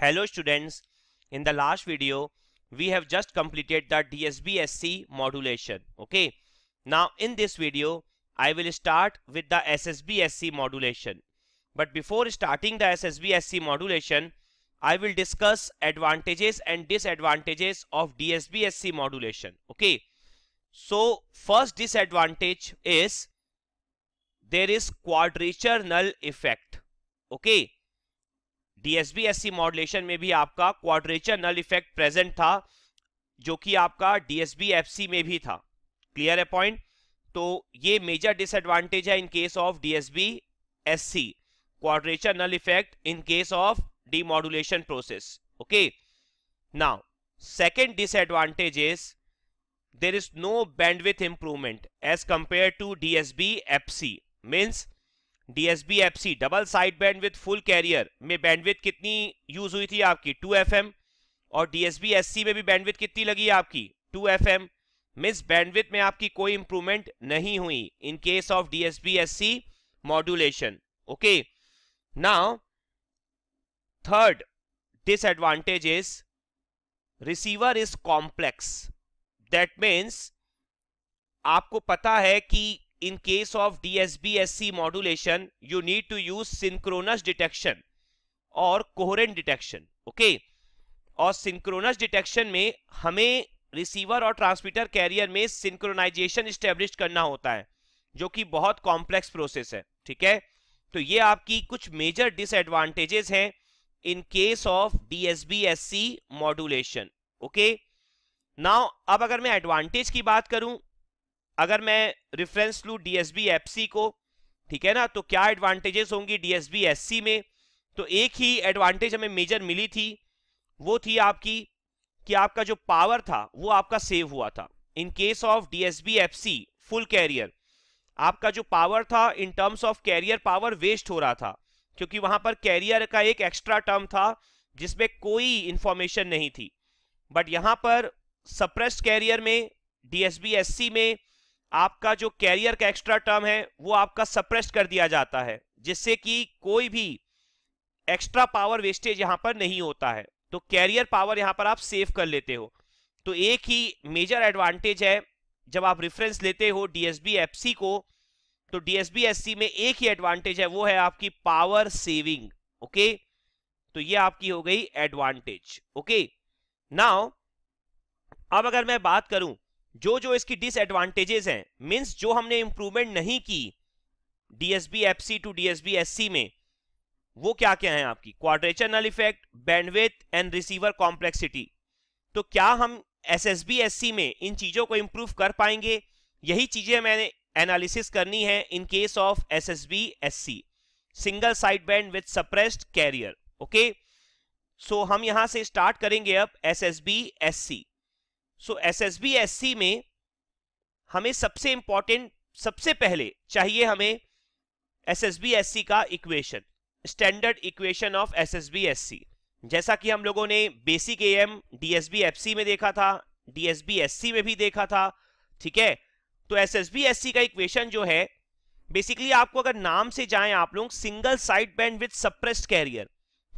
Hello students, in the last video we have just completed the DSB-SC modulation. Okay, now in this video I will start with the SSB-SC modulation. But before starting the SSB-SC modulation, I will discuss advantages and disadvantages of DSB-SC modulation. Okay, so first disadvantage is there is quadrature null effect. Okay, DSB SC modulation में भी आपका quadrature null effect present था, जो कि आपका DSB FC में भी था। क्लियर है पॉइंट तो ये मेजर डिसएडवांटेज है in case of DSB SC quadrature null effect in case of demodulation process okay now second disadvantage is there is no bandwidth improvement as compared to DSB FC DSB FC double side bandwidth full carrier में bandwidth कितनी use हुई थी आपकी? 2 FM और DSB SC में भी bandwidth कितनी लगी आपकी? 2 FM मिस बैंडविथ में आपकी कोई इंप्रूवमेंट नहीं हुई in case of DSB SC modulation okay now third disadvantage is receiver is complex that means आपको पता है कि in case of DSB-SC modulation, you need to use synchronous detection और coherent detection. Okay? और synchronous detection में हमें receiver और transmitter carrier में सिंक्रोनाइजेशन स्टेब्लिश करना होता है जो कि बहुत कॉम्प्लेक्स प्रोसेस है ठीक है तो ये आपकी कुछ मेजर डिसएडवांटेजेस हैं in case of DSB modulation okay now अब अगर मैं एडवांटेज की बात करूँ अगर मैं रेफरेंस लू डीएसबी एफसी को, ठीक है ना तो क्या एडवांटेजेस होंगी डीएसबी एससी में? तो एक ही एडवांटेज हमें मेजर मिली थी, वो थी आपकी कि आपका जो पावर था, वो आपका सेव हुआ था। In case of DSB FC full carrier आपका जो पावर था in terms of carrier power waste हो रहा था, क्योंकि वहाँ पर कैरियर का एक एक्स्ट्रा टर्म था, जिसमें कोई इंफॉर्मेशन नहीं थी। बट यहाँ पर सप्रेस्ड कैरियर में डीएसबी एससी में आपका जो कैरियर का एक्स्ट्रा टर्म है, वो आपका सप्रेस कर दिया जाता है, जिससे कि कोई भी एक्स्ट्रा पावर वेस्टेज यहाँ पर नहीं होता है। तो कैरियर पावर यहाँ पर आप सेव कर लेते हो। तो एक ही मेजर एडवांटेज है, जब आप रेफरेंस लेते हो डीएसबी एफसी को तो डीएसबी एससी में एक ही एडवांटेज है, वो है आपकी पावर सेविंग ओके तो ये आपकी हो गई एडवांटेज ओके नाउ अब अगर मैं बात करूँ जो जो इसकी डिसएडवांटेजेस हैं मींस जो हमने इंप्रूवमेंट नहीं की DSB FC to DSB SC में, वो क्या क्या है आपकी? Quadrature null effect bandwidth and receiver complexity तो क्या हम S S B S C में इन चीज़ों को इंप्रूव कर पाएँगे? यही चीज़ें मैंने एनालिसिस करनी है in case of S S B S C single side band with suppressed carrier okay so हम यहाँ से स्टार्ट करेंगे अब S S B S C so S S B S C में हमें सबसे इंपॉर्टेंट सबसे पहले चाहिए हमें S S B S C का equation standard equation of S S B S C जैसा कि हम लोगों ने basic A M D S B F C में देखा था D S B S C में भी देखा था, ठीक है? तो S S B S C का इक्वेशन जो है बेसिकली आपको अगर नाम से जाएँ आप लोग single side band with suppressed carrier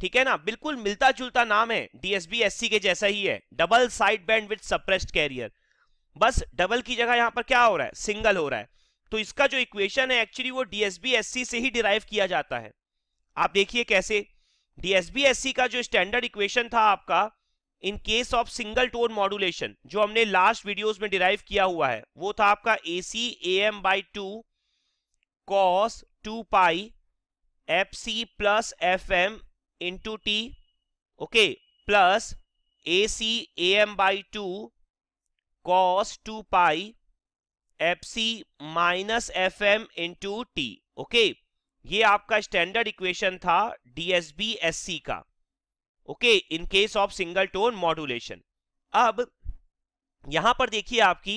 ठीक है ना? बिल्कुल मिलता जुलता नाम है। डीएसबी एससी के जैसा ही है। Double side band with suppressed carrier बस डबल की जगह यहाँ पर क्या हो रहा है? सिंगल हो रहा है। तो इसका जो इक्वेशन है एक्चुअली वो डीएसबी एससी से ही डिराइव किया जाता है। आप देखिए कैसे? डीएसबी एससी का जो स्टैंडर्ड इक्वेशन था आपका in case of single tone modulation जो हमने लास्ट वीडियोस में डिराइव किया हुआ है, वो था आपका A C A M by two cos two pi F C plus F M into t, okay, plus ac am by 2 cos 2 pi fc minus F M into T okay ये आपका standard equation था DSB SC का okay in case of single tone modulation अब, यहाँ पर देखिए आपकी,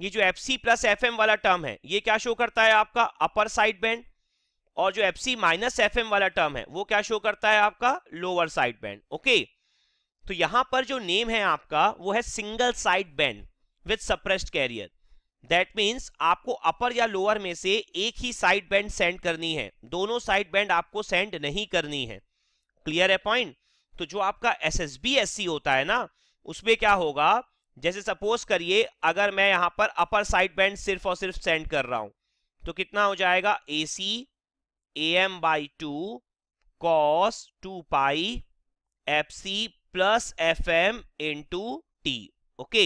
ये जो F C plus F M वाला टर्म है, ये क्या शो करता है आपका? अपर साइड बैंड और जो F C minus F M वाला टर्म है, वो क्या शो करता है आपका? लोअर साइड बैंड ओके तो यहाँ पर जो नेम है आपका, वो है single side band with suppressed carrier that means आपको अपर या लोअर में से एक ही साइड बैंड सेंड करनी है। दोनों साइड बैंड आपको सेंड नहीं करनी है। क्लियर है पॉइंट तो जो आपका S S B S C होता है ना, उसमें क्या होगा? जैसे सपोज़ करिए, अगर मैं यहाँ पर अपर साइड बैंड सिर्फ़ और सिर्फ़ सेंड कर रहा हूँ तो कितना हो जाएगा? A C A M by two cos two pi F C plus F M into T okay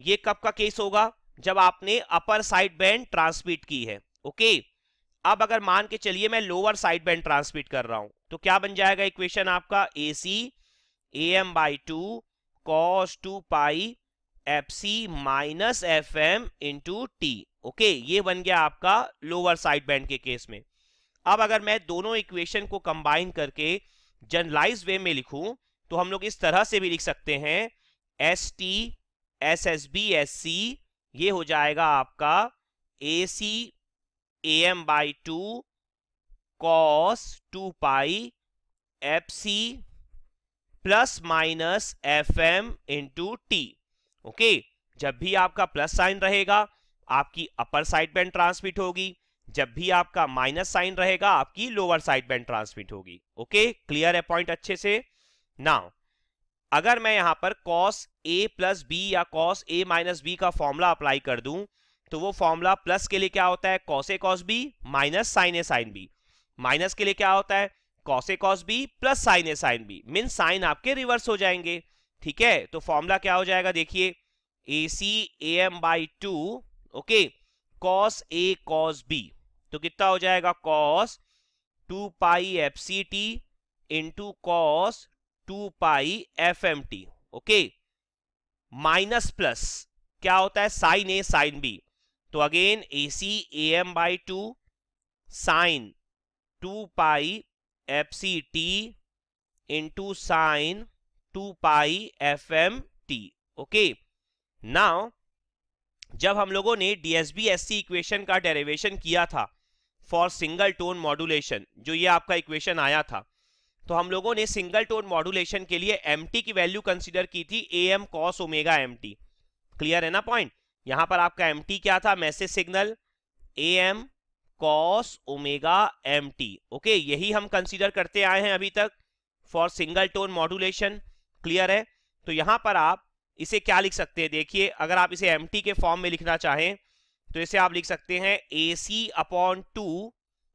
ये कब का केस होगा? जब आपने अपर साइड बैंड ट्रांसमिट की है ओके okay? अब अगर मान के चलिए मैं लोअर साइड बैंड ट्रांसमिट कर रहा हूँ तो क्या बन जाएगा इक्वेशन आपका? A C A M by two cos two pi F C minus F M into T okay ये बन गया आपका लोअर साइड बैंड के केस में। अब अगर मैं दोनों इक्वेशन को कंबाइन करके जनरलाइज वे में लिखूं तो हम लोग इस तरह से भी लिख सकते हैं S T S S B S C ये हो जाएगा आपका A C A M by two cos two pi F C plus minus F M into T okay जब भी आपका प्लस साइन रहेगा, आपकी अपर साइड बैंड ट्रांसमिट होगी। जब भी आपका माइनस साइन रहेगा, आपकी लोअर साइड बैंड ट्रांसमिट होगी। ओके क्लियर है पॉइंट अच्छे से? नाउ अगर मैं यहाँ पर कॉस ए प्लस बी या कॉस ए माइनस बी का फॉर्मूला अप्लाई कर दूँ तो वो फॉर्मूला प्लस के लिए क्या होता है? Cos A cos B minus sine A sine B minus के लिए क्या होता है? Cos A cos B plus sine A sine B mean sine आपके रिवर्स हो जाएँगे। ठीक है? तो फॉर्मूला क्या हो जाएगा देखिए? A C A M by two okay cos A cos B तो कितना हो जाएगा cos two pi F C T into cos two pi F M T, okay? Minus plus, क्या होता है? Sine A, sine B. तो again, A C, A M by two, sine two pi F C T into sine two pi F M T, okay? Now, जब हम लोगों ने DSB SC equation का derivation किया था फॉर सिंगल टोन मॉड्यूलेशन जो ये आपका इक्वेशन आया था। तो हम लोगों ने सिंगल टोन मॉड्यूलेशन के लिए एमटी की वैल्यू कंसिडर की थी A M cos omega MT clear है ना पॉइंट यहाँ पर आपका एमटी क्या था? Message signal A M cos omega MT okay यही हम कंसिडर करते आए हैं अभी तक for single tone modulation clear है? तो यहाँ पर आप इसे क्या लिख सकते हैं? देखिए, अगर आप इसे एमटी के फॉर्म में लिखना चाहें तो इसे आप लिख सकते हैं A C upon two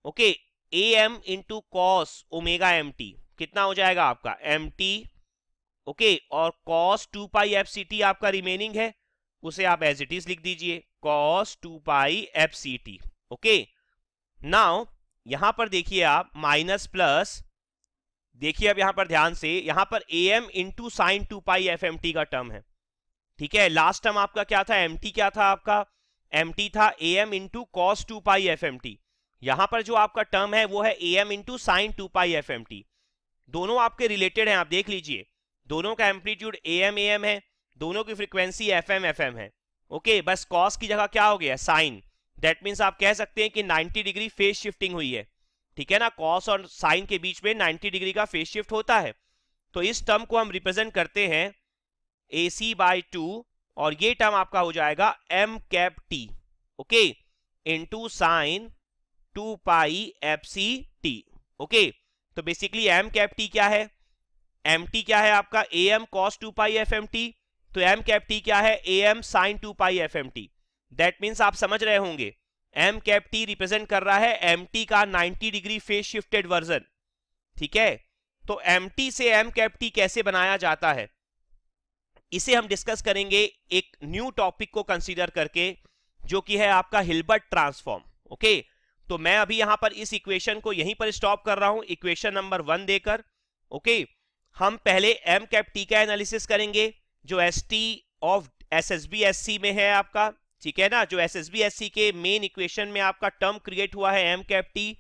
okay A M into cos omega M T कितना हो जाएगा आपका? एम टी ओके और cos two pi F C T आपका रिमेनिंग है। उसे आप एज इट इज़ लिख दीजिए। Cos two pi F C T okay now यहाँ पर देखिए आप माइनस प्लस देखिए अब यहाँ पर ध्यान से, यहाँ पर A M into sine two pi F M T का टर्म है। ठीक है? लास्ट टर्म आपका क्या था? एम टी क्या था आपका? एम टी था A M into cos two pi F M T यहाँ पर जो आपका टर्म है, वो है A M into sine two pi F M T दोनों आपके रिलेटेड हैं, आप देख लीजिए। दोनों का amplitude A M A M है, दोनों की frequency F M F M है। ओके बस कॉस की जगह क्या हो गया? साइन दैट मीन्स आप कह सकते हैं कि 90 डिग्री फेस शिफ्टिंग हुई है। ठीक है ना? कॉस और साइन के बीच में 90 डिग्री का फेस शिफ्ट होता है। तो इस टर्म को हम रिप्रेजेंट करते हैं ए सी बाई टू और ये टर्म आपका हो जाएगा M cap T okay into sine two pi F C T okay तो बेसिकली एम कैप टी क्या है? एम टी क्या है आपका? A M cos two pi F M T तो एम कैप टी क्या है? A M sine two pi F M T that means आप समझ रहे होंगे एम कैप टी रिप्रेजेंट कर रहा है एम टी का 90 डिग्री फेस शिफ्टेड वर्जन ठीक है? तो एम टी से एम कैप टी कैसे बनाया जाता है? इसे हम डिस्कस करेंगे एक न्यू टॉपिक को कंसीडर करके, जो कि है आपका हिलबर्ट ट्रांसफॉर्म ओके तो मैं अभी यहाँ पर इस इक्वेशन को यहीं पर स्टॉप कर रहा हूँ इक्वेशन नंबर वन देकर ओके हम पहले एम कैप टी का एनालिसिस करेंगे, जो S T of S S B S C में है आपका, ठीक है ना? जो S S B S C के मेन इक्वेशन में आपका टर्म क्रिएट हुआ है एम कैप टी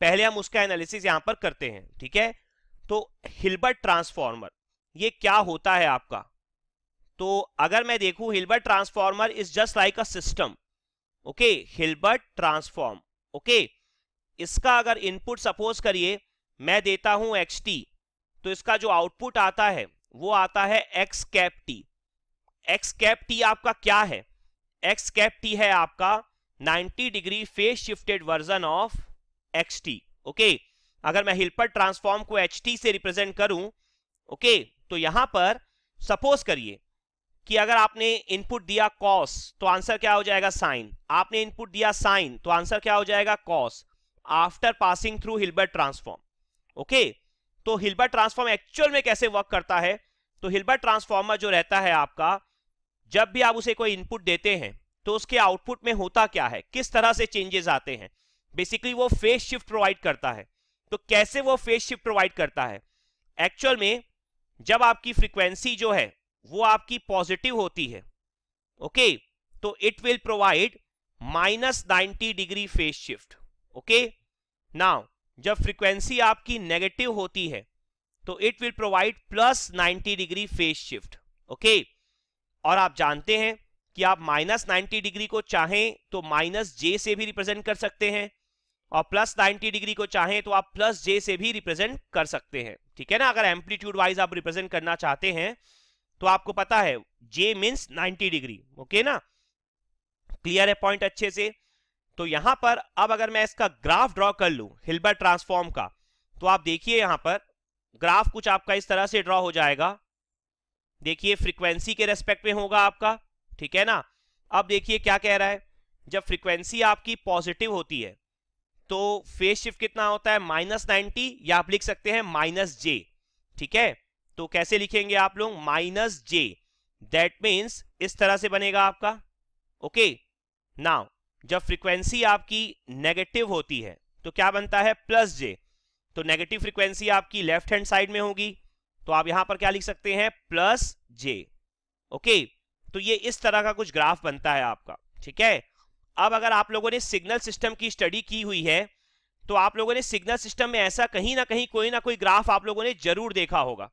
पहले हम उसका एनालिसिस यहाँ पर करते हैं, ठीक है? तो हिलबर्ट ट्रांसफॉर्मर ये क्या होता है आपका? तो अगर मैं देखूँ Hilbert transformer is just like a system okay Hilbert transform okay इसका अगर इनपुट सपोज़ करिए मैं देता हूँ एक्स टी तो इसका जो आउटपुट आता है वो आता है X cap T X cap T आपका क्या है? एक्स कैप टी है आपका 90 degree phase shifted version of X T okay अगर मैं हिलपर ट्रांसफॉर्म को एच टी से रिप्रेजेंट करूँ ओके okay, तो यहाँ पर सपोज़ करिए कि अगर आपने इनपुट दिया कॉस तो आंसर क्या हो जाएगा साइन आपने इनपुट दिया साइन तो आंसर क्या हो जाएगा cos after passing through Hilbert transform. Okay? तो हिलबर्ट ट्रांसफॉर्म एक्चुअल में कैसे वर्क करता है? तो हिलबर्ट ट्रांसफॉर्मर जो रहता है आपका, जब भी आप उसे कोई इनपुट देते हैं तो उसके आउटपुट में होता क्या है? किस तरह से चेंजेस आते हैं? बेसिकली वो फेस शिफ्ट प्रोवाइड करता है। तो कैसे वो फेस शिफ्ट प्रोवाइड करता है? एक्चुअल में, जब आपकी फ्रीक्वेंसी जो है वो आपकी पॉजिटिव होती है। ओके तो it will provide minus ninety degree phase shift okay now जब फ्रीक्वेंसी आपकी नेगेटिव होती है तो it will provide plus 90 degree phase shift okay और आप जानते हैं कि आप माइनस नाइनटी डिग्री को चाहें तो माइनस जे से भी रिप्रेजेंट कर सकते हैं। और प्लस 90 डिग्री को चाहें तो आप प्लस जे से भी रिप्रेजेंट कर सकते हैं। ठीक है ना? अगर एम्पलीट्यूड वाइज आप रिप्रेजेंट करना चाहते हैं तो आपको पता है जे मीन्स 90 डिग्री ओके ना? क्लियर है पॉइंट अच्छे से? तो यहाँ पर, अब अगर मैं इसका ग्राफ ड्रॉ कर लू हिलबर्ट ट्रांसफॉर्म का तो आप देखिए यहाँ पर ग्राफ कुछ आपका इस तरह से ड्रॉ हो जाएगा। देखिए फ्रीक्वेंसी के रेस्पेक्ट में होगा आपका, ठीक है ना? अब देखिए क्या कह रहा है, जब फ्रीक्वेंसी आपकी पॉजिटिव होती है तो फेस शिफ्ट कितना होता है? माइनस नाइनटी या आप लिख सकते हैं माइनस जे ठीक है? तो कैसे लिखेंगे आप लोग? Minus J. दैट मीन्स इस तरह से बनेगा आपका। Okay okay. नाउ जब फ्रीक्वेंसी आपकी नेगेटिव होती है तो क्या बनता है? Plus J. तो नेगेटिव फ्रीक्वेंसी आपकी लेफ़्ट हैंड साइड में होगी। तो आप यहाँ पर क्या लिख सकते हैं? प्लस जे। ओके तो ये इस तरह का कुछ ग्राफ बनता है आपका। ठीक है? अब अगर आप लोगों ने सिग्नल सिस्टम की स्टडी की हुई है तो आप लोगों ने सिग्नल सिस्टम में ऐसा कहीं ना कहीं कोई ना कोई ग्राफ आप लोगों ने ज़रूर देखा होगा।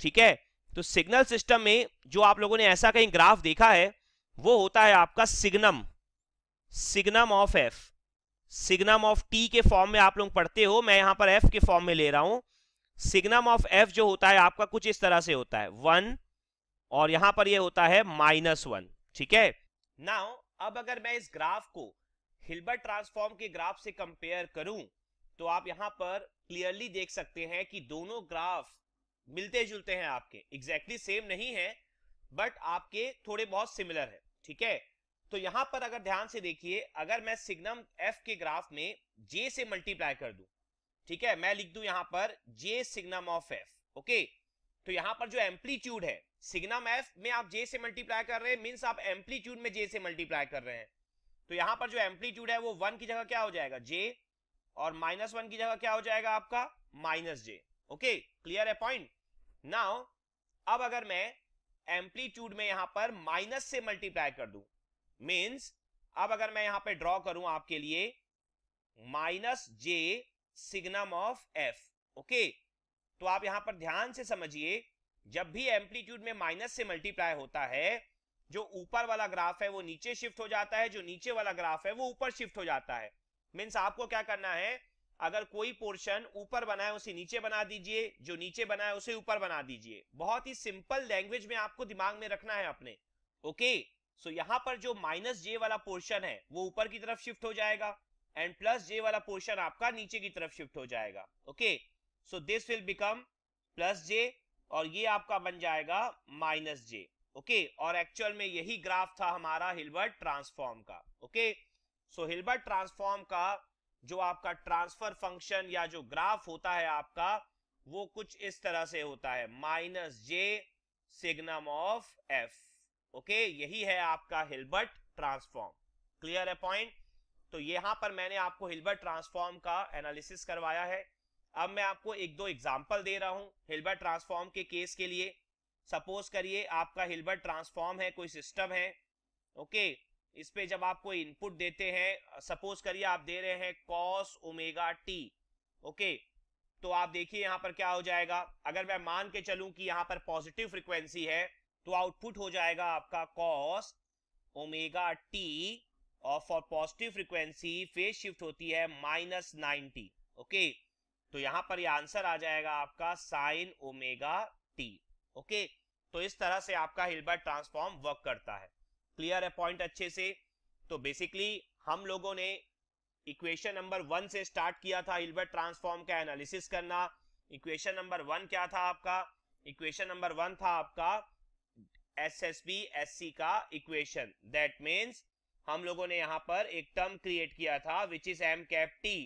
ठीक है? तो सिग्नल सिस्टम में जो आप लोगों ने ऐसा कहीं ग्राफ देखा है, वो होता है आपका signum signum of F signum of T के फॉर्म में आप लोग पढ़ते हो, मैं यहाँ पर एफ़ के फॉर्म में ले रहा हूँ। सिग्नम ऑफ़ एफ़ जो होता है आपका कुछ इस तरह से होता है। वन, और यहाँ पर ये होता है माइनस वन। ठीक है? नाउ अब अगर मैं इस ग्राफ को हिलबर्ट ट्रांसफॉर्म के ग्राफ से कंपेयर करूँ तो आप यहाँ पर क्लियरली देख सकते हैं कि दोनों ग्राफ मिलते जुलते हैं आपके। एग्जैक्टली exactly सेम नहीं है बट आपके थोड़े बहुत सिमिलर है, ठीक है? तो यहाँ पर अगर ध्यान से देखिए, अगर मैं सिग्नम एफ़ के ग्राफ में जे से मल्टीप्लाई कर दूँ, ठीक है? मैं लिख दूँ यहाँ पर J signum of F okay तो यहाँ पर जो एम्पलीट्यूड है सिग्नम एफ़ में आप जे से मल्टीप्लाई कर रहे हैं मीन्स आप एम्पलीट्यूड में जे से मल्टीप्लाई कर रहे हैं। तो यहाँ पर जो एम्पलीट्यूड है, वो वन की जगह क्या हो जाएगा? जे और माइनस वन की जगह क्या हो जाएगा आपका? माइनस जे ओके क्लियर है पॉइंट नाउ अब अगर मैं एम्पलीट्यूड में यहाँ पर माइनस से मल्टीप्लाई कर दूँ मींस अब अगर मैं यहाँ पे ड्रॉ करूँ आपके लिए minus J signum of F okay तो आप यहाँ पर ध्यान से समझिए, जब भी एम्पलीट्यूड में माइनस से मल्टीप्लाई होता है, जो ऊपर वाला ग्राफ है वो नीचे शिफ्ट हो जाता है, जो नीचे वाला ग्राफ है वो ऊपर शिफ्ट हो जाता है। मीन्स आपको क्या करना है? अगर कोई पोर्शन ऊपर बना है, उसे नीचे बना दीजिए। जो नीचे बना है, उसे ऊपर बना दीजिए। बहुत ही सिंपल लैंग्वेज में आपको दिमाग में रखना है अपने। ओके सो यहाँ पर जो माइनस जे वाला पोर्शन है, वो ऊपर की तरफ़ शिफ्ट हो जाएगा एंड प्लस जे वाला पोर्शन आपका नीचे की तरफ़ शिफ्ट हो जाएगा। Okay so this will become plus J और ये आपका बन जाएगा माइनस जे ओके और एक्चुअल में यही ग्राफ था हमारा हिलबर्ट ट्रांसफॉर्म का। ओके सो हिलबर्ट ट्रांसफॉर्म का जो आपका ट्रांसफ़र फ़ंक्शन या जो ग्राफ होता है आपका, वो कुछ इस तरह से होता है। Minus J signum of F okay यही है आपका हिलबर्ट ट्रांसफॉर्म क्लियर है पॉइंट तो यहाँ पर मैंने आपको हिलबर्ट ट्रांसफॉर्म का एनालिसिस करवाया है। अब मैं आपको एक दो एग्ज़ाम्पल दे रहा हूँ हिलबर्ट ट्रांसफॉर्म के केस के लिए। सपोज़ करिए आपका हिलबर्ट ट्रांसफॉर्म है, कोई सिस्टम है। ओके इस पे जब आप कोई इनपुट देते हैं सपोज़ करिए आप दे रहे हैं कॉस ओमेगा टी ओके तो आप देखिए यहाँ पर क्या हो जाएगा। अगर मैं मान के चलूँ कि यहाँ पर पॉजिटिव फ्रीक्वेंसी है तो आउटपुट हो जाएगा आपका कॉस ओमेगा टी और for positive frequency phase shift होती है माइनस नाइनटी ओके तो यहाँ पर ये आंसर आ जाएगा आपका साइन ओमेगा टी ओके तो इस तरह से आपका हिलबर्ट ट्रांसफॉर्म वर्क करता है। क्लियर है पॉइंट अच्छे से तो बेसिकली हम लोगों ने इक्वेशन नंबर वन से स्टार्ट किया था हिलबर्ट ट्रांसफॉर्म का एनालिसिस करना। इक्वेशन नंबर वन क्या था आपका? इक्वेशन नंबर वन था आपका S S B S C का इक्वेशन दैट मीन्स हम लोगों ने यहाँ पर एक टर्म क्रिएट किया था which is M cap T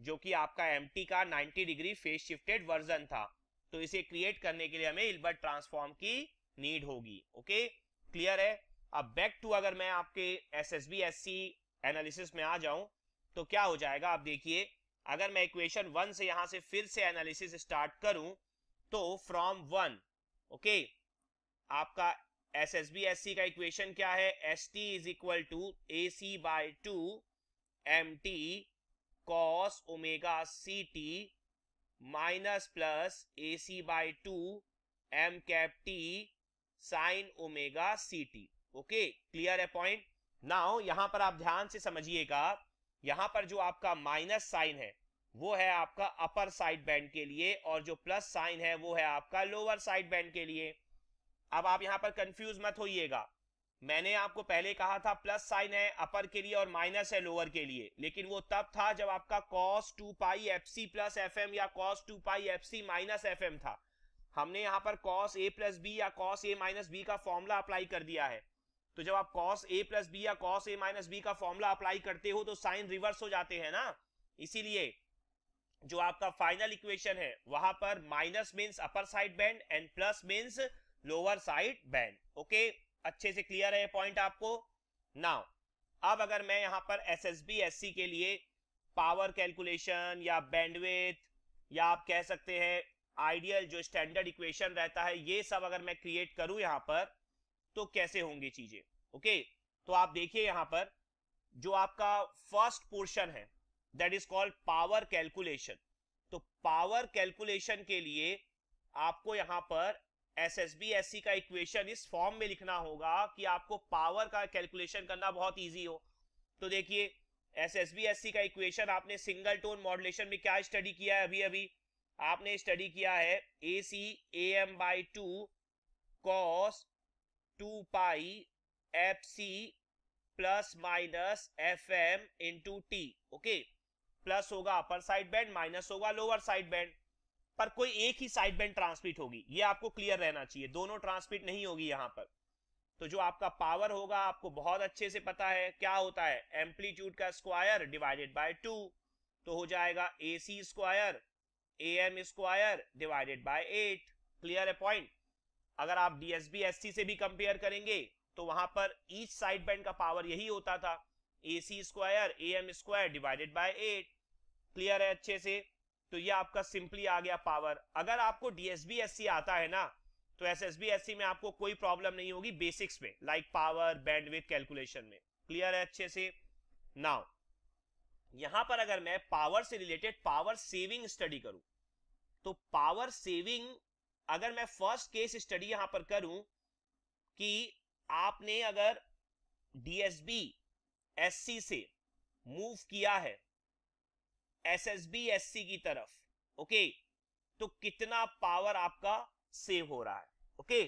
जो कि आपका एम टी का 90 डिग्री फेस शिफ्टेड वर्जन था। तो इसे क्रिएट करने के लिए हमें इल्बर्ट ट्रांसफॉर्म की नीड होगी। ओके क्लियर है? अब बैक टू अगर मैं आपके S S B S C analysis में आ जाऊँ तो क्या हो जाएगा? आप देखिए, अगर मैं इक्वेशन वन से यहाँ से फिर से एनालिसिस स्टार्ट करूँ तो फ्रॉम वन ओके आपका S S B S C का इक्वेशन क्या है? S T is equal to A C by two M T cos omega C T minus plus A C by two M cap T sine omega C T okay clear है point now यहाँ पर आप ध्यान से समझिएगा, यहाँ पर जो आपका माइनस साइन है, वो है आपका अपर साइड बैंड के लिए और जो प्लस साइन है, वो है आपका लोअर साइड बैंड के लिए। अब आप यहाँ पर कंफ्यूज मत होइएगा। मैंने आपको पहले कहा था प्लस साइन है अपर के लिए और माइनस है लोअर के लिए, लेकिन वो तब था जब आपका cos two pi F C plus F M या cos two pi F C minus F M था। हमने यहाँ पर कॉस ए प्लस बी या कॉस ए माइनस बी का फॉर्मूला अप्लाई कर दिया है। तो जब आप कॉस ए प्लस बी या कॉस ए माइनस बी का फॉर्मूला अप्लाई करते हो तो साइन रिवर्स हो जाते हैं ना? इसीलिए जो आपका फाइनल इक्वेशन है, वहाँ पर minus means upper side band and plus means lower side band okay अच्छे से क्लियर है पॉइंट आपको? नाउ अब अगर मैं यहाँ पर S S B S C के लिए पावर कैलकुलेशन या बैंडविथ या आप कह सकते हैं आइडियल जो स्टैंडर्ड इक्वेशन रहता है, ये सब अगर मैं क्रिएट करूँ यहाँ पर तो कैसे होंगे चीज़ें? ओके तो आप देखिए यहाँ पर, जो आपका फ़र्स्ट पोर्शन है that is called power calculation तो पावर कैलकुलेशन के लिए आपको यहाँ पर S S B S C का इक्वेशन इस फॉर्म में लिखना होगा कि आपको पावर का कैलकुलेशन करना बहुत इजी हो। तो देखिए S S B S C का इक्वेशन आपने सिंगल टोन मॉडुलेशन में क्या स्टडी किया है अभी अभी आपने स्टडी किया है A C A M by two cos two pi F C plus minus F M into T okay plus होगा अपर साइड बैंड माइनस होगा लोअर साइड बैंड पर कोई एक ही साइड बैंड ट्रांसमिट होगी। ये आपको क्लियर रहना चाहिए। दोनों ट्रांसमिट नहीं होगी यहाँ पर। तो जो आपका पावर होगा, आपको बहुत अच्छे से पता है क्या होता है। एम्पलीट्यूड का स्क्वायर डिवाइडेड बाय टू तो हो जाएगा A C square A M square divided by eight clear है पॉइंट अगर आप डीएसबी एससी से भी कंपेयर करेंगे तो वहाँ पर ईच साइड बैंड का पावर यही होता था। A C square A M square divided by eight clear है अच्छे से? तो ये आपका सिंपली आ गया पावर अगर आपको डीएसबी एससी आता है ना तो S S B S C में आपको कोई प्रॉब्लम नहीं होगी बेसिक्स में लाइक पावर बैंडविथ कैलकुलेशन में। क्लियर है अच्छे से? नाउ यहाँ पर अगर मैं पावर से रिलेटेड पावर सेविंग स्टडी करूँ तो पावर सेविंग अगर मैं फ़र्स्ट केस स्टडी यहाँ पर करूँ कि आपने अगर डीएसबी एससी से मूव किया है एसएसबी एससी की तरफ़ ओके तो कितना पावर आपका सेव हो रहा है ओके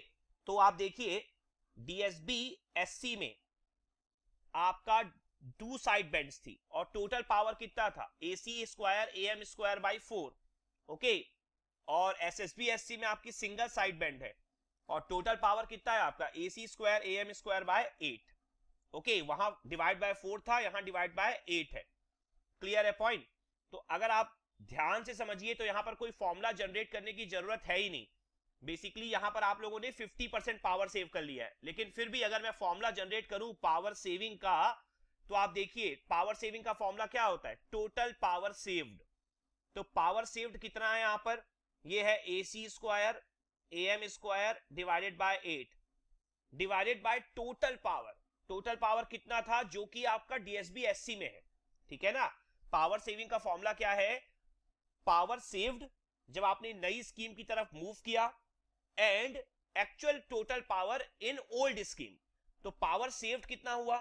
तो आप देखिए डीएसबी एससी में आपका टू साइड बेंड्स थी और टोटल पावर कितना था? A C square M square by four okay और S S B S C में आपकी सिंगल साइड बेंड है। और टोटल पावर कितना है आपका? A C square A M square by eight okay वहाँ डिवाइड बाय फोर था, यहाँ डिवाइड बाय एट है। क्लियर है पॉइंट तो अगर आप ध्यान से समझिए तो यहाँ पर कोई फॉर्मूला जनरेट करने की ज़रूरत है ही नहीं। बेसिकली यहाँ पर आप लोगों ने 50 परसेंट पावर सेव कर लिया है। लेकिन फिर भी अगर मैं फॉर्मूला जनरेट करूँ पावर सेविंग का तो आप देखिए पावर सेविंग का फॉर्मूला क्या होता है? टोटल पावर सेव्ड तो पावर सेव्ड कितना है यहाँ पर? ये है A C square A M square divided by eight divided by total power total power कितना था? जो कि आपका डीएसबी एससी में है। ठीक है ना? पावर सेविंग का फॉर्मूला क्या है? पावर सेव्ड जब आपने नई स्कीम की तरफ़ मूव किया and actual total power in old scheme तो पावर सेव्ड कितना हुआ?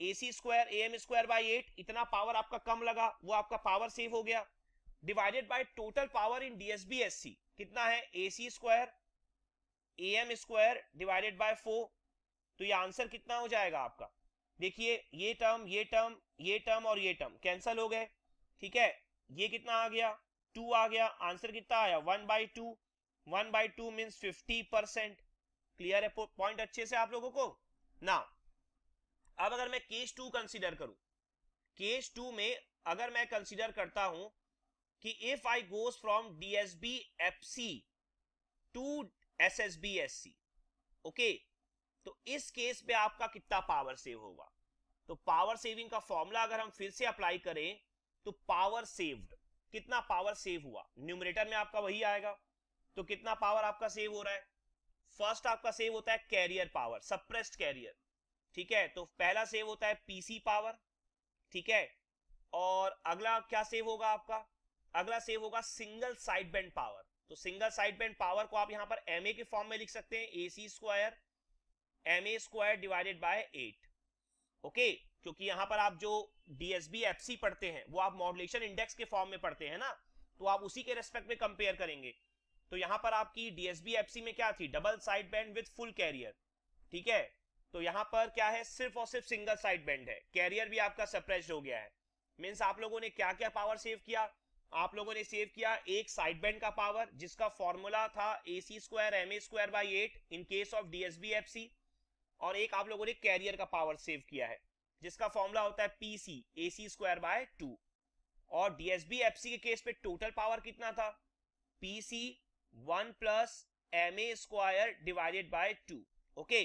A C square A M square by eight इतना पावर आपका कम लगा, वो आपका पावर सेव हो गया। Divided by total power in DSB SC कितना है? A C square A M square divided by four तो ये आंसर कितना हो जाएगा आपका? देखिए, ये टर्म ये टर्म ये टर्म और ये टर्म कैंसल हो गए। ठीक है? ये कितना आ गया? टू आ गया। आंसर कितना आया? One by two one by two means fifty percent clear है पॉइंट अच्छे से आप लोगों को? ना अब अगर मैं केस टू कंसिडर करूँ। केस टू में अगर मैं कंसिडर करता हूँ कि if I goes from DSB FC to SSB SC okay तो इस केस पे आपका कितना पावर सेव होगा? तो पावर सेविंग का फॉर्मूला अगर हम फिर से अप्लाई करें तो पावर सेव्ड कितना पावर सेव हुआ? न्यूमरेटर में आपका वही आएगा। तो कितना पावर आपका सेव हो रहा है? फ़र्स्ट आपका सेव होता है कैरियर पावर सप्रेस्ड कैरियर ठीक है? तो पहला सेव होता है पीसी पावर ठीक है? और अगला क्या सेव होगा आपका? अगला सेव होगा सिंगल साइड बैंड पावर तो सिंगल साइड बैंड पावर को आप यहाँ पर एम के फॉर्म में लिख सकते हैं A C square M A square divided by eight okay क्योंकि यहाँ पर आप जो डीएसबी एफसी पढ़ते हैं, वो आप मॉडुलेशन इंडेक्स के फॉर्म में पढ़ते हैं ना? तो आप उसी के रेस्पेक्ट में कंपेयर करेंगे। तो यहाँ पर आपकी डीएसबी एफसी में क्या थी? Double side band with full carrier ठीक है? तो यहाँ पर क्या है? सिर्फ़ और सिर्फ़ सिंगल साइड बैंड है। कैरियर भी आपका सप्रेस्ड हो गया है। मीन्स आप लोगों ने क्या क्या पावर सेव किया? आप लोगों ने सेव किया एक साइड बैंड का पावर जिसका फॉर्मूला था A C square M A square by eight in case of DSB FC और एक आप लोगों ने कैरियर का पावर सेव किया है, जिसका फॉर्मूला होता है PC A C square by two और डीएसबी एफसी के केस पे टोटल पावर कितना था? P C one plus M A square divided by two okay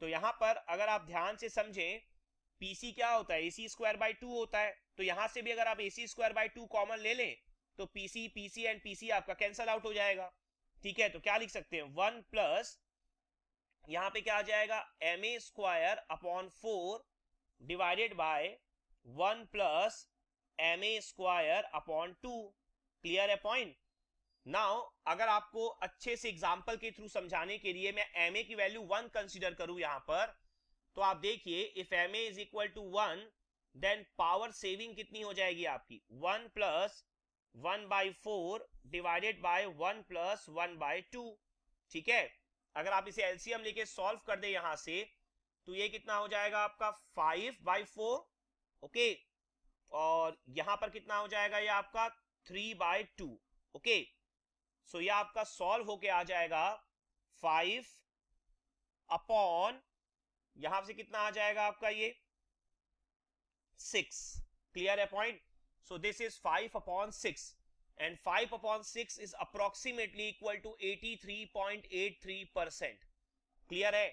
तो यहाँ पर अगर आप ध्यान से समझें पीसी क्या होता है? A C square by two होता है। तो यहाँ से भी अगर आप A C square by two common ले लें तो पीसी पीसी एंड पीसी आपका कैंसल आउट हो जाएगा। ठीक है? तो क्या लिख सकते हैं? वन प्लस यहाँ पे क्या आ जाएगा? M A square upon four divided by one plus M A square upon two clear है पॉइंट नाउ अगर आपको अच्छे से एग्ज़ाम्पल के थ्रू समझाने के लिए मैं एम ए की वैल्यू वन कंसिडर करूँ यहाँ पर तो आप देखिए if M A is equal to one then power saving कितनी हो जाएगी आपकी? One plus one by four divided by one plus one by two ठीक है? अगर आप इसे एलसीएम लेके सॉल्व कर दे यहाँ से तो ये कितना हो जाएगा आपका? फाइव बाई फोर ओके और यहाँ पर कितना हो जाएगा ये आपका? Three by two okay so ये आपका सॉल्व होके आ जाएगा फाइव अपॉन यहाँ से कितना आ जाएगा आपका ये? सिक्स क्लियर है point so this is five upon six and 5 upon 6 is approximately equal to 83.83 percent clear है?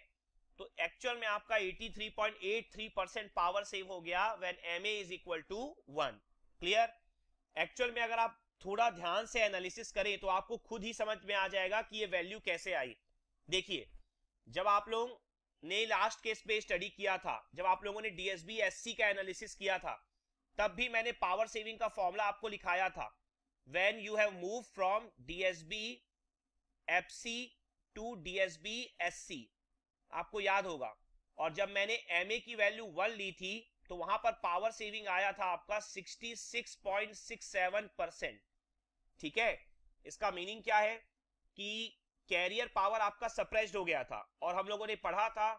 तो एक्चुअल में आपका 83.83 परसेंट पावर सेव हो गया when M A is equal to one clear actual में अगर आप थोड़ा ध्यान से एनालिसिस करें तो आपको खुद ही समझ में आ जाएगा कि ये वैल्यू कैसे आई। देखिए, जब आप लोग ने लास्ट केस पे स्टडी किया था, जब आप लोगों ने डीएसबी एससी का एनालिसिस किया था, तब भी मैंने पावर सेविंग का फॉर्मूला आपको लिखाया था। When you have moved from DSB FC to DSB SC आपको याद होगा। और जब मैंने MA की वैल्यू वन ली थी तो वहाँ पर पावर सेविंग आया था आपका 66.67 परसेंट ठीक है? इसका मीनिंग क्या है? कि कैरियर पावर आपका सप्रेस्ड हो गया था। और हम लोगों ने पढ़ा था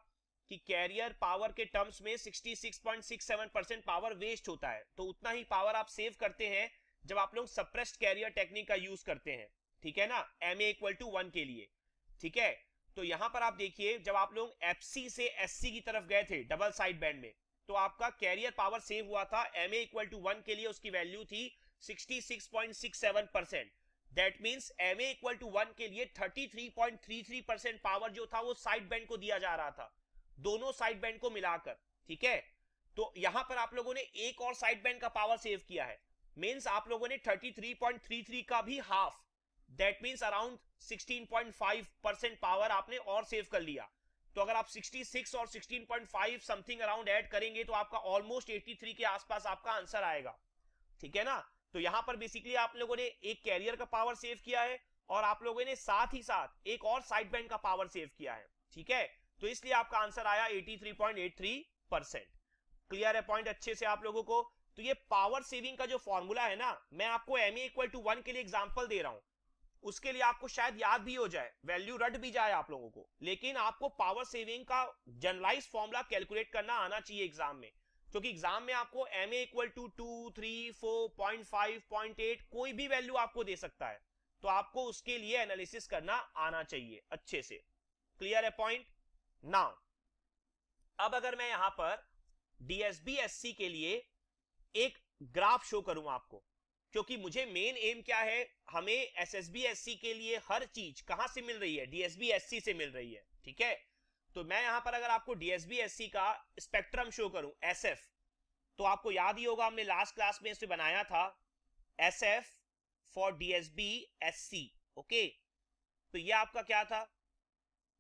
कि कैरियर पावर के टर्म्स में 66.67 परसेंट पावर वेस्ट होता है। तो उतना ही पावर आप सेव करते हैं जब आप लोग सप्रेस्ड कैरियर टेक्निक का यूज़ करते हैं। ठीक है ना? एम इक्वल टू वन के लिए। ठीक है? तो यहाँ पर आप देखिए, जब आप लोग एफ़ से एससी की तरफ़ गए थे डबल साइड बैंड में तो आपका कैरियर पावर सेव हुआ था। एम इक्वल टू वन के लिए उसकी वैल्यू थी 66.67 percent that means M equal to one के लिए 33.33 परसेंट पावर जो था वो साइड बैंड को दिया जा रहा था। दोनों साइड बैंड को मिलाकर, ठीक है? तो यहाँ पर आप लोगों ने एक और साइड बैंड का पावर सेव किया है। मीन्स आप लोगों ने 33.33 का भी half that means around 16.5 percent power आपने और सेव कर लिया। तो अगर आप 66 और 16.5 समथिंग अराउंड ऐड करेंगे तो आपका ऑलमोस्ट 83 के आसपास आपका आंसर आएगा। ठीक है ना? तो यहाँ पर बेसिकली आप लोगों ने एक कैरियर का पावर सेव किया है और आप लोगों ने साथ ही साथ एक और साइड बैंड का पावर सेव किया है, ठीक है? तो इसलिए आपका आंसर आया 83.83 परसेंट क्लियर है पॉइंट अच्छे से आप लोगों को? तो ये पावर सेविंग का जो फॉर्मूला है ना, मैं आपको एम इक्वल टू वन के लिए एग्ज़ाम्पल दे रहा हूँ। उसके लिए आपको शायद याद भी हो जाए वैल्यू रट भी जाए आप लोगों को। लेकिन आपको पावर सेविंग का जनरलाइज फॉर्मूला कैलकुलेट करना आना चाहिए एग्ज़ाम में। क्योंकि एग्ज़ाम में आपको MA equal to two three four point five point eight कोई भी वैल्यू आपको दे सकता है। तो आपको उसके लिए एनालिसिस करना आना चाहिए अच्छे से। क्लियर है पॉइंट नाउ अब अगर मैं यहाँ पर डीएसबी एससी के लिए एक ग्राफ शो करूँ आपको, क्योंकि मुझे मेन एम क्या है? हमें एसएसबी एससी के लिए हर चीज़ कहाँ से मिल रही है? डीएसबी एससी से मिल रही है, ठीक है? तो मैं यहाँ पर अगर आपको डीएसबी का स्पेक्ट्रम शो करूँ एसएफ तो आपको याद ही होगा हमने लास्ट क्लास में इसे बनाया था SF for DSB SC okay तो ये आपका क्या था?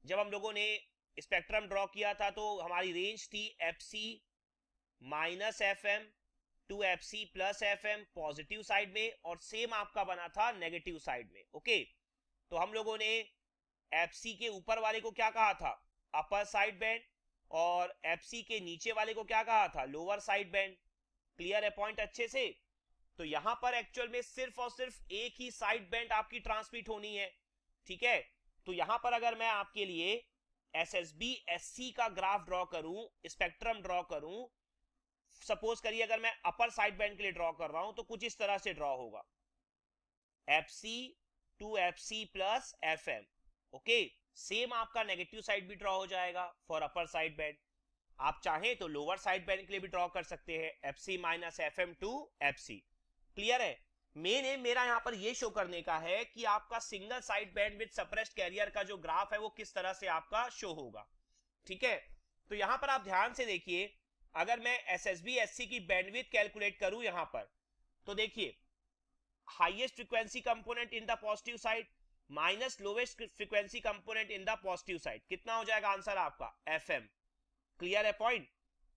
जब हम लोगों ने स्पेक्ट्रम ड्रॉ किया था तो हमारी रेंज थी F C minus F M to F C plus F M positive side में, और सेम आपका बना था नेगेटिव साइड में ओके तो हम लोगों ने एफ़ सी के ऊपर वाले को क्या कहा था? अपर साइड बैंड और एफ़ सी के नीचे वाले को क्या कहा था? लोअर साइड बैंड क्लियर है पॉइंट अच्छे से? तो यहाँ पर एक्चुअल में सिर्फ़ और सिर्फ़ एक ही साइड बैंड आपकी ट्रांसमिट होनी है। ठीक है? तो यहाँ पर अगर मैं आपके लिए S S B S C का ग्राफ ड्रॉ करूँ स्पेक्ट्रम ड्रॉ करूँ सपोज़ करिए अगर मैं अपर साइड बैंड के लिए ड्रॉ कर रहा हूँ तो कुछ इस तरह से ड्रॉ होगा। F C to F C plus F M okay same आपका नेगेटिव साइड भी ड्रॉ हो जाएगा फॉर अपर साइड बैंड आप चाहें तो लोअर साइड बैंड के लिए भी ड्रॉ कर सकते हैं F C minus F M to F C clear है? मेन एम मेरा यहाँ पर ये शो करने का है कि आपका single side band with suppressed carrier का जो ग्राफ है वो किस तरह से आपका शो होगा। ठीक है? तो यहाँ पर आप ध्यान से देखिए, अगर मैं S S B S C की बैंडविथ कैलकुलेट करूँ यहाँ पर तो देखिए highest frequency component in the positive side minus lowest frequency component in the positive side. कितना हो जाएगा आंसर आपका? एफ़ एम क्लियर है पॉइंट?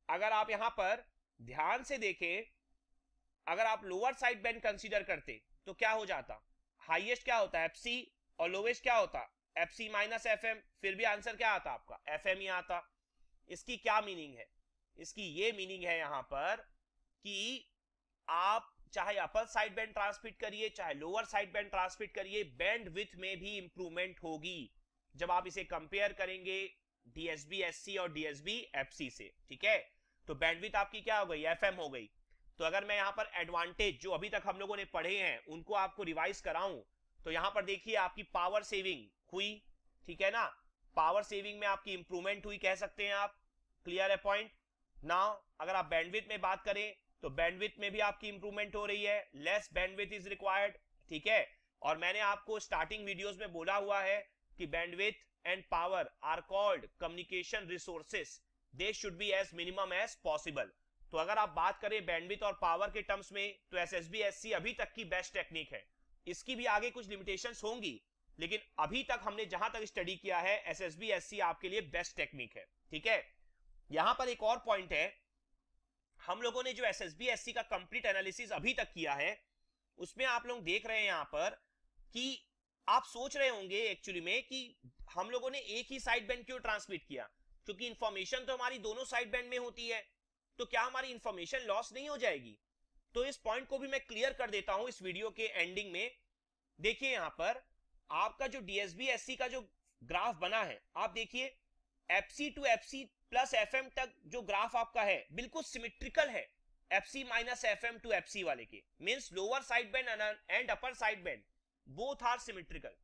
अगर आप यहाँ पर ध्यान से देखें, अगर आप लोअर साइड बैंड कंसीडर करते तो क्या हो जाता? हाईएस्ट क्या होता? है एफसी और लोवेस्ट क्या होता? F C minus F M फिर भी आंसर क्या आता आपका? एफ़ एम ही आता। इसकी क्या मीनिंग है? इसकी ये मीनिंग है यहाँ पर कि आप चाहे अपर साइड बैंड ट्रांसमिट करिए, चाहे लोअर साइड बैंड ट्रांसमिट करिए बैंड विथ में भी इंप्रूवमेंट होगी। जब आप इसे कंपेयर करेंगे डीएसबी और डीएसबी एफसी से, ठीक है? तो बैंडविथ आपकी क्या हो गई? एफएम हो गई। तो अगर मैं यहाँ पर एडवांटेज जो अभी तक हम लोगों ने पढ़े हैं, उनको आपको रिवाइज कराऊं तो यहाँ पर देखिए आपकी पावर सेविंग हुई, ठीक है ना? पावर सेविंग में आपकी इंप्रूवमेंट हुई, कह सकते हैं आप। क्लियर है पॉइंट नाउ अगर आप बैंडविथ में बात करें तो बैंडविथ में भी आपकी इंप्रूवमेंट हो रही है लेस बैंडविथ इज़ रिक्वायर्ड ठीक है? और मैंने आपको स्टार्टिंग वीडियोस में बोला हुआ है कि bandwidth and power are called communication resources they should be as minimum as possible तो अगर आप बात करें बैंडविथ और पावर के टर्म्स में तो S S B S C अभी तक की बेस्ट टेक्निक है। इसकी भी आगे कुछ लिमिटेशन होंगी, लेकिन अभी तक हमने जहाँ तक स्टडी किया है S S B S C आपके लिए बेस्ट टेक्निक है, ठीक है? यहाँ पर एक और पॉइंट है हम लोगों ने जो S S B S C का कंप्लीट एनालिसिस अभी तक किया है, उसमें आप लोग देख रहे हैं यहाँ पर कि आप सोच रहे होंगे एक्चुअली में कि हम लोगों ने एक ही साइड बैंड क्यों ट्रांसमिट किया? क्योंकि इंफॉर्मेशन तो हमारी दोनों साइड बैंड में होती है तो क्या हमारी इंफॉर्मेशन लॉस नहीं हो जाएगी? तो इस पॉइंट को भी मैं क्लियर कर देता हूँ इस वीडियो के एंडिंग में। देखिए यहाँ पर, आपका जो डीएसबी एससी का जो ग्राफ बना है, आप देखिए FC to FC plus FM तक जो ग्राफ आपका है, बिल्कुल सिमेट्रिकल है FC minus FM to FC वाले के। Means lower side band and upper side band both are symmetrical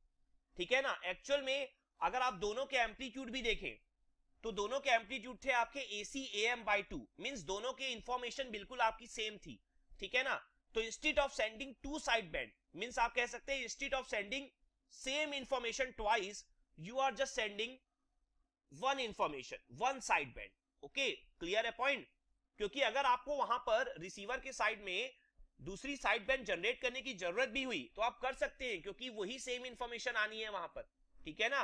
ठीक है ना? एक्चुअल में अगर आप दोनों के एम्पलीट्यूड भी देखें तो दोनों के एम्पलीट्यूड थे आपके A C A M by two mean दोनों के इंफॉर्मेशन बिल्कुल आपकी सेम थी। ठीक है ना? तो instead of sending two side band means आप कह सकते हैं instead of sending same information twice you are just sending one information one side band okay clear है पॉइंट क्योंकि अगर आपको वहाँ पर रिसीवर के साइड में दूसरी साइड बैंड जनरेट करने की ज़रूरत भी हुई तो आप कर सकते हैं, क्योंकि वही सेम इंफॉर्मेशन आनी है वहाँ पर। ठीक है ना?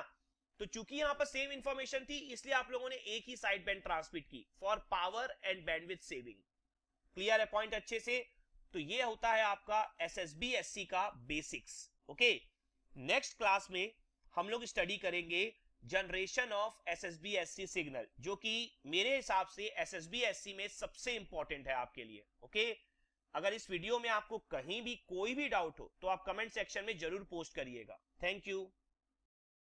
तो चूँकि यहाँ पर सेम इंफॉर्मेशन थी, इसलिए आप लोगों ने एक ही साइड बैंड ट्रांसमिट की for power and bandwidth saving clear है पॉइंट अच्छे से? तो ये होता है आपका S S B S C का बेसिक्स ओके नेक्स्ट क्लास में हम लोग स्टडी करेंगे generation of S S B S C signal जो कि मेरे हिसाब से S S B S C में सबसे इंपॉर्टेंट है आपके लिए ओके अगर इस वीडियो में आपको कहीं भी कोई भी डाउट हो तो आप कमेंट सेक्शन में ज़रूर पोस्ट करिएगा। Thank you